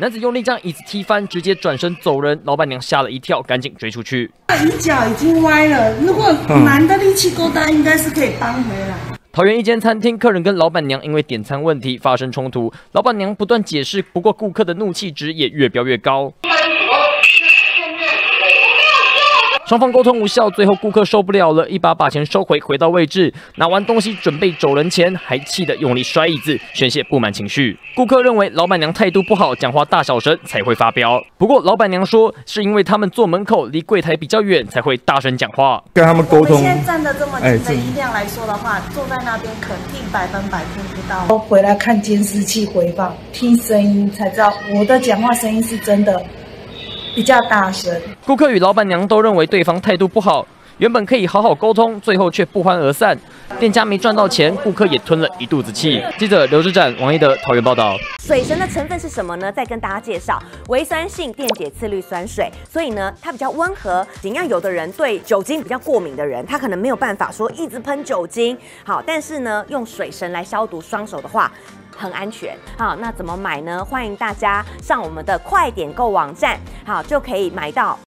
男子用力将椅子踢翻，直接转身走人。老板娘吓了一跳，赶紧追出去。椅脚已经歪了，如果男的力气够大，应该是可以搬回来。桃园一间餐厅，客人跟老板娘因为点餐问题发生冲突，老板娘不断解释，不过顾客的怒气值也越飙越高。双方沟通无效，最后顾客受不了了，一把把钱收回，回到位置，拿完东西准备走人前，还气得用力摔椅子，宣泄不满情绪。顾客认为老板娘态度不好，讲话大小声才会发飙。不过老板娘说，是因为他们坐门口离柜台比较远，才会大声讲话。跟他们沟通。现在站的这么近的音量来说的话，坐在那边肯定百分百听不到。回来看监视器回放，听声音才知道我的讲话声音是真的。比较大声，顾客与老板娘都认为对方态度不好，原本可以好好沟通，最后却不欢而散。店家没赚到钱，顾客也吞了一肚子气。记者刘志展、王一德桃园报道。水神的成分是什么呢？再跟大家介绍，微酸性电解次氯酸水，所以呢，它比较温和。怎样？有的人对酒精比较过敏的人，他可能没有办法说一直喷酒精。好，但是呢，用水神来消毒双手的话。很安全，啊，那怎么买呢？欢迎大家上我们的快点购网站，好，就可以买到。